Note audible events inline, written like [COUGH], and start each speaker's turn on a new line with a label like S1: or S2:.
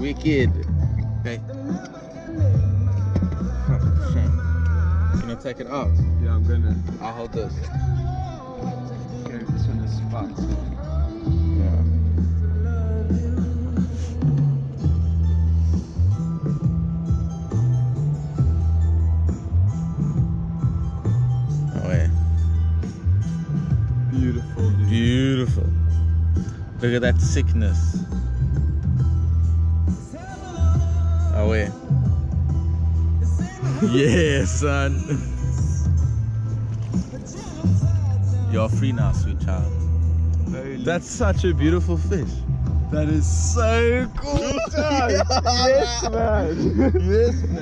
S1: Wicked. Okay. Gonna take it out.
S2: Yeah, I'm gonna.
S1: I'll hold this.
S2: Okay, this one is spots.
S1: Oh, yeah.
S2: Oh. Beautiful.
S1: Beautiful. Look at that sickness. Yeah, son. You're free now, sweet child. That's such a beautiful fish.
S2: That is so cool, [LAUGHS] yes, man.
S1: yes, man.